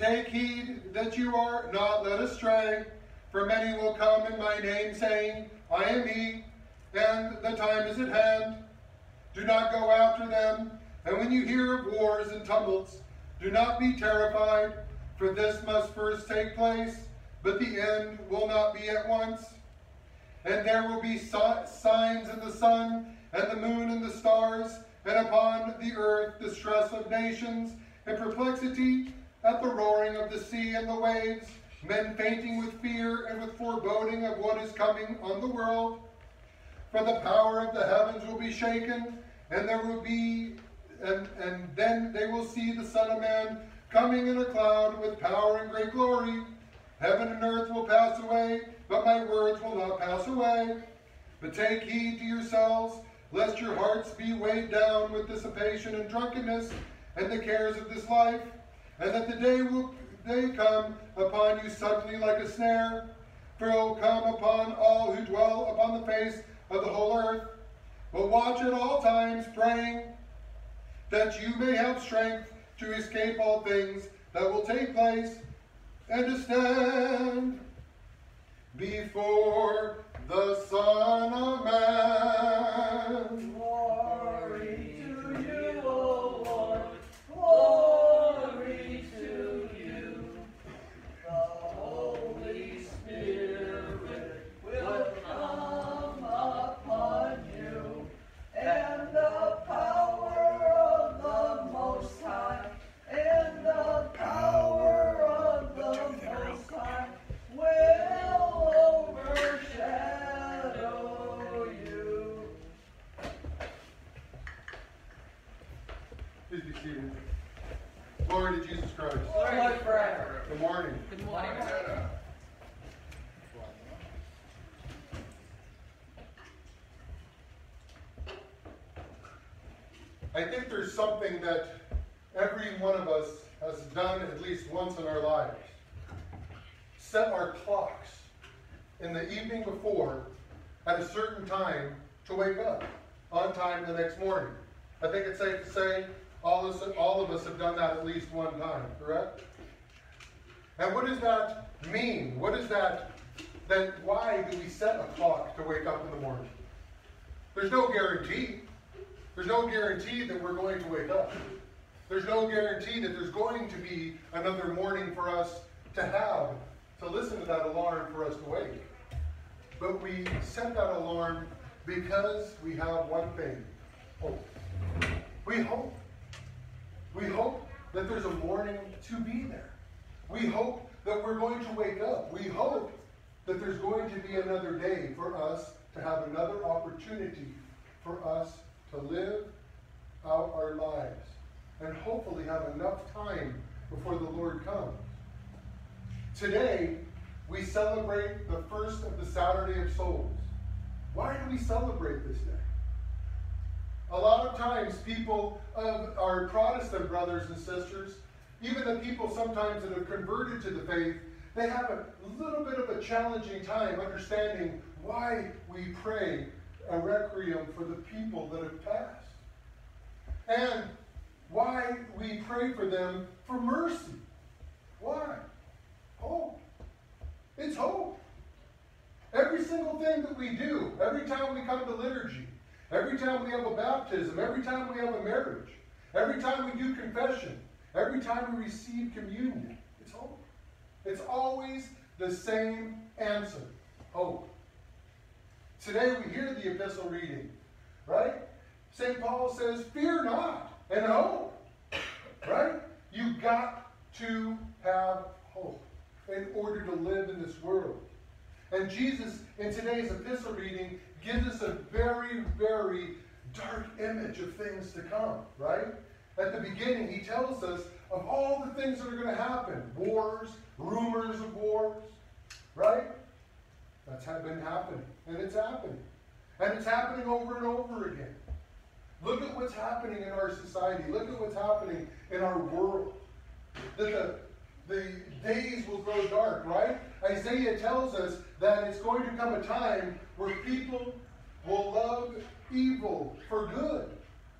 Take heed that you are not led astray, for many will come in my name, saying, I am he, and the time is at hand. Do not go after them. And when you hear of wars and tumults, do not be terrified, for this must first take place, but the end will not be at once. And there will be signs in the sun, and the moon, and the stars, and upon the earth distress of nations, and perplexity at the roaring of the sea and the waves, men fainting with fear and with foreboding of what is coming on the world. For the power of the heavens will be shaken, and there will be, and, and then they will see the Son of Man coming in a cloud with power and great glory. Heaven and earth will pass away, but my words will not pass away. But take heed to yourselves, lest your hearts be weighed down with dissipation and drunkenness and the cares of this life and that the day will they come upon you suddenly like a snare, for it will come upon all who dwell upon the face of the whole earth. But watch at all times, praying that you may have strength to escape all things that will take place, and to stand before the Son of I think there's something that every one of us has done at least once in our lives. Set our clocks in the evening before at a certain time to wake up on time the next morning. I think it's safe to say all of, us, all of us have done that at least one time, correct? And what does that mean? What is that? Then why do we set a clock to wake up in the morning? There's no guarantee. There's no guarantee that we're going to wake up. There's no guarantee that there's going to be another morning for us to have, to listen to that alarm for us to wake. But we set that alarm because we have one thing hope. We hope. We hope that there's a morning to be there. We hope that we're going to wake up. We hope that there's going to be another day for us to have another opportunity for us to live out our lives and hopefully have enough time before the Lord comes. Today, we celebrate the first of the Saturday of Souls. Why do we celebrate this day? A lot of times, people of our Protestant brothers and sisters, even the people sometimes that have converted to the faith, they have a little bit of a challenging time understanding why we pray a requiem for the people that have passed. And why we pray for them for mercy. Why? Hope. It's hope. Every single thing that we do, every time we come to liturgy, every time we have a baptism, every time we have a marriage, every time we do confession, every time we receive communion, it's hope. It's always the same answer hope. Today we hear the epistle reading, right? St. Paul says, Fear not and hope, right? You got to have hope in order to live in this world. And Jesus, in today's epistle reading, gives us a very, very dark image of things to come, right? At the beginning, he tells us of all the things that are going to happen wars, rumors of wars, right? That's been happening, and it's happening. And it's happening over and over again. Look at what's happening in our society. Look at what's happening in our world. That the, the days will grow dark, right? Isaiah tells us that it's going to come a time where people will love evil for good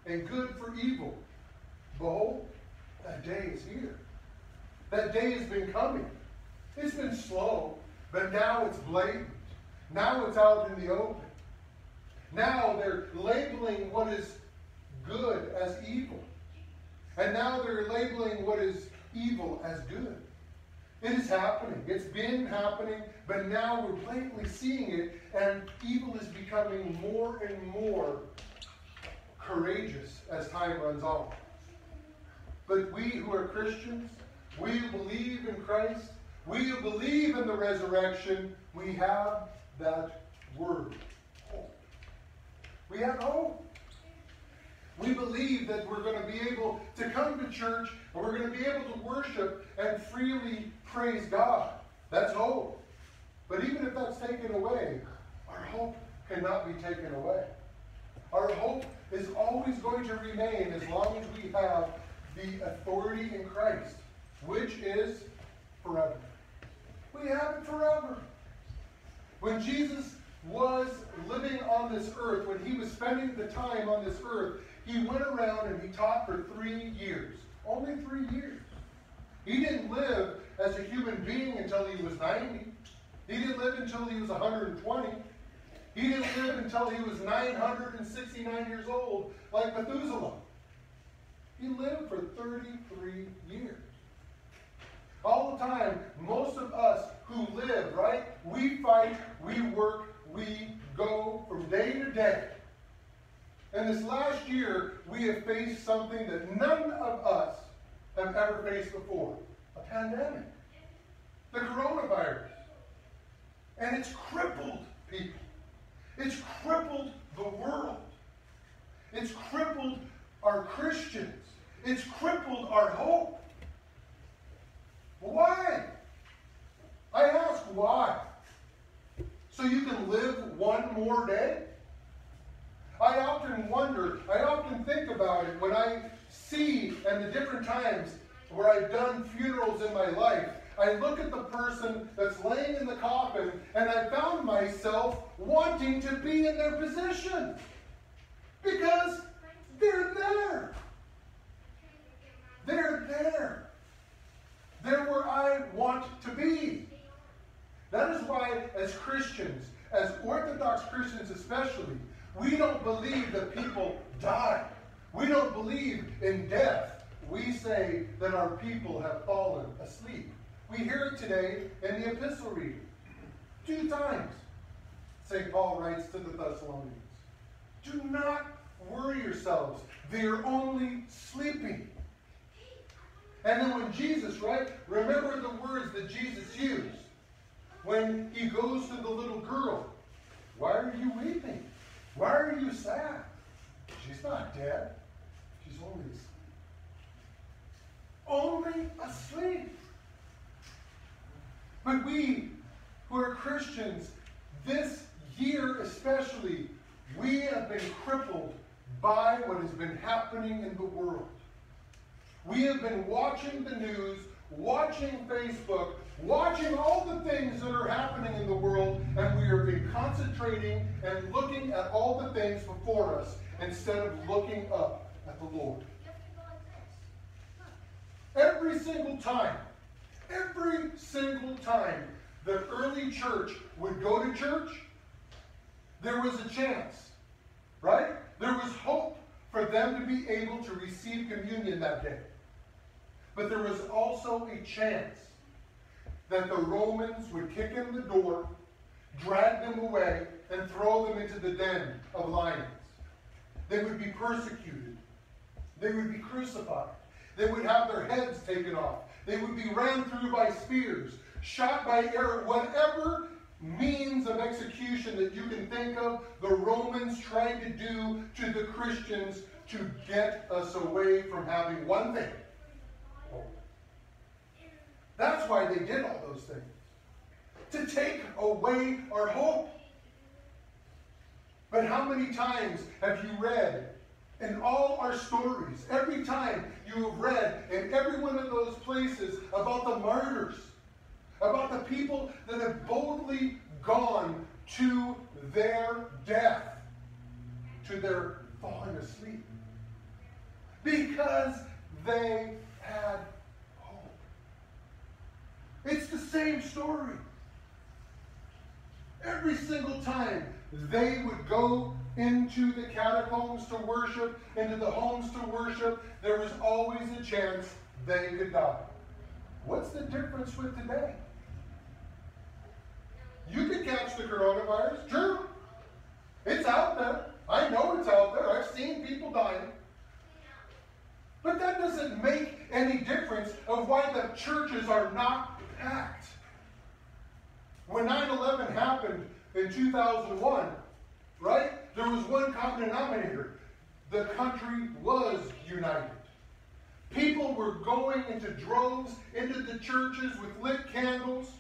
and good for evil. Behold, that day is here. that day has been coming. It's been slow, but now it's blatant. Now it's out in the open. Now they're labeling what is good as evil. And now they're labeling what is evil as good. It is happening. It's been happening, but now we're blatantly seeing it, and evil is becoming more and more courageous as time runs on. But we who are Christians, we believe in Christ, we believe in the resurrection, we have that word, hope. We have hope. We believe that we're going to be able to come to church and we're going to be able to worship and freely praise God. That's hope. But even if that's taken away, our hope cannot be taken away. Our hope is always going to remain as long as we have the authority in Christ, which is forever. We have it forever. When Jesus was living on this earth, when he was spending the time on this earth, he went around and he taught for three years. Only three years. He didn't live as a human being until he was 90. He didn't live until he was 120. He didn't live until he was 969 years old, like Methuselah. He lived for 33 years. All the time, most of us who live, right? We fight, we work, we go from day to day. And this last year, we have faced something that none of us have ever faced before a pandemic, the coronavirus. And it's crippled people, it's crippled the world, it's crippled our Christians, it's crippled our hope. Why? I ask why. So you can live one more day? I often wonder, I often think about it when I see and the different times where I've done funerals in my life. I look at the person that's laying in the coffin and I found myself wanting to be in their position because they're there. They're there. They're where I want to be. That is why, as Christians, as Orthodox Christians especially, we don't believe that people die. We don't believe in death. We say that our people have fallen asleep. We hear it today in the epistle reading. Two times, St. Paul writes to the Thessalonians Do not worry yourselves, they're only sleeping. And then when Jesus, right, remember the words that Jesus used when he goes to the little girl. Why are you weeping? Why are you sad? She's not dead. She's only asleep. Only asleep. But we who are Christians, this year especially, we have been crippled by what has been happening in the world. We have been watching the news, watching Facebook, watching all the things that are happening in the world, and we have been concentrating and looking at all the things before us instead of looking up at the Lord. Every single time, every single time the early church would go to church, there was a chance, right? There was hope for them to be able to receive communion that day. But there was also a chance that the Romans would kick in the door, drag them away, and throw them into the den of lions. They would be persecuted. They would be crucified. They would have their heads taken off. They would be ran through by spears, shot by arrow, whatever means of execution that you can think of, the Romans tried to do to the Christians to get us away from having one thing that's why they did all those things. To take away our hope. But how many times have you read in all our stories, every time you have read in every one of those places about the martyrs, about the people that have boldly gone to their death, to their falling asleep, because they had It's the same story. Every single time they would go into the catacombs to worship, into the homes to worship, there was always a chance they could die. What's the difference with today? You could catch the coronavirus, true. It's out there. I know it's out there. I've seen people dying. But that doesn't make any difference of why the churches are not packed. When 9 11 happened in 2001, right, there was one common denominator. The country was united. People were going into droves into the churches with lit candles,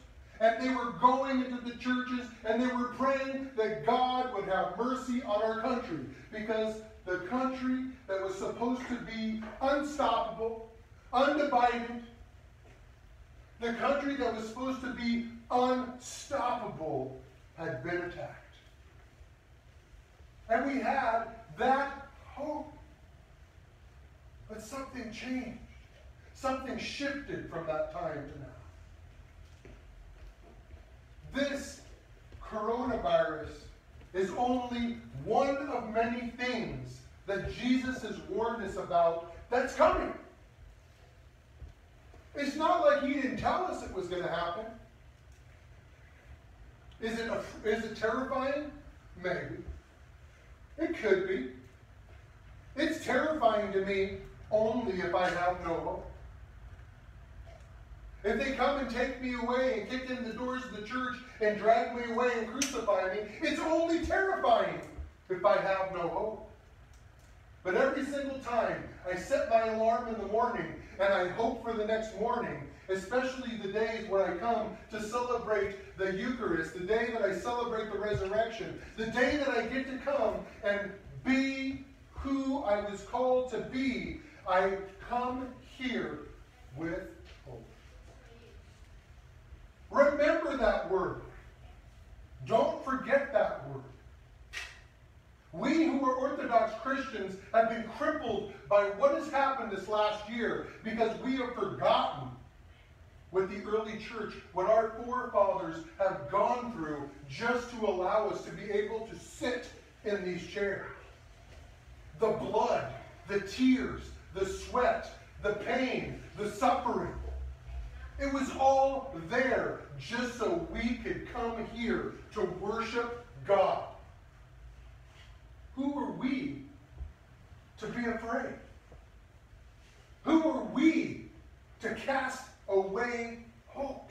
and they were going into the churches and they were praying that God would have mercy on our country because the country that was supposed to be unstoppable, undivided, the country that was supposed to be unstoppable had been attacked. And we had that hope. But something changed. Something shifted from that time to now. This coronavirus is only one of many things that Jesus has warned us about that's coming. It's not like he didn't tell us it was going to happen. Is it, a, is it terrifying? Maybe. It could be. It's terrifying to me only if I have no hope. If they come and take me away and kick in the doors of the church and drag me away and crucify me, it's only terrifying if I have no hope. But every single time I set my alarm in the morning and I hope for the next morning, especially the days when I come to celebrate the Eucharist, the day that I celebrate the resurrection, the day that I get to come and be who I was called to be, I come here with hope. Remember that word. Don't forget that word. We who are Orthodox Christians have been crippled by what has happened this last year because we have forgotten with the early church what our forefathers have gone through just to allow us to be able to sit in these chairs. The blood, the tears, the sweat, the pain, the suffering. It was all there just so we could come here to worship God. Who are we to be afraid? Who are we to cast away hope?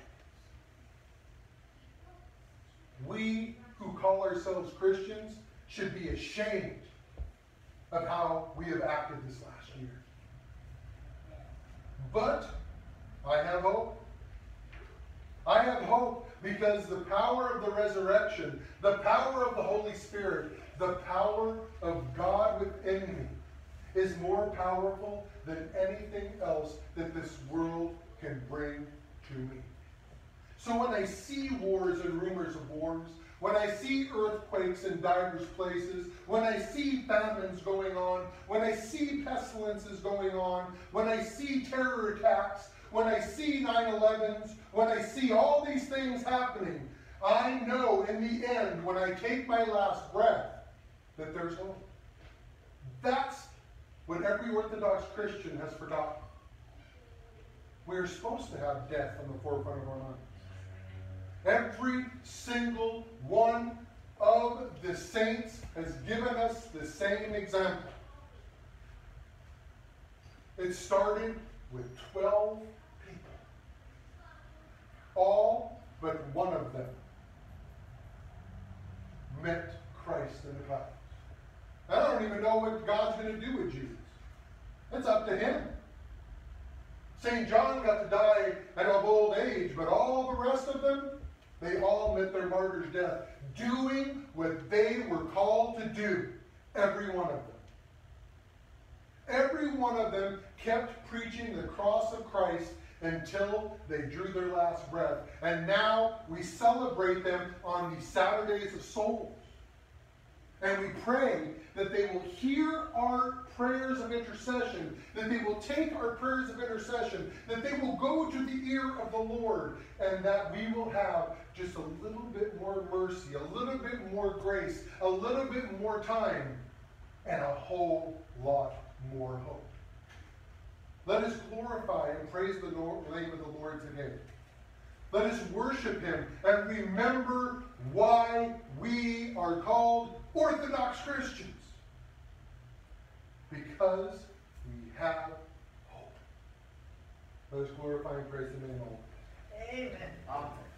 We who call ourselves Christians should be ashamed of how we have acted this last year. But I have hope. I have hope because the power of the resurrection, the power of the Holy Spirit, the power of God within me is more powerful than anything else that this world can bring to me. So when I see wars and rumors of wars, when I see earthquakes in divers places, when I see famines going on, when I see pestilences going on, when I see terror attacks, when I see 9-11s, when I see all these things happening, I know in the end, when I take my last breath, that there's hope. That's what every Orthodox Christian has forgotten. We're supposed to have death on the forefront of our minds. Every single one of the saints has given us the same example. It started with 12 people. All but one of them met Christ in the clouds. I don't even know what God's going to do with Judas. It's up to him. St. John got to die at of old age, but all the rest of them, they all met their martyr's death, doing what they were called to do. Every one of them. Every one of them kept preaching the cross of Christ until they drew their last breath. And now we celebrate them on the Saturdays of Souls. And we pray that they will hear our prayers of intercession, that they will take our prayers of intercession, that they will go to the ear of the Lord, and that we will have just a little bit more mercy, a little bit more grace, a little bit more time, and a whole lot more hope. Let us glorify and praise the name of the Lord today. Let us worship him and remember why we are called Orthodox Christians. Because we have hope. Let us glorify and praise the name of the Lord. Amen. Amen.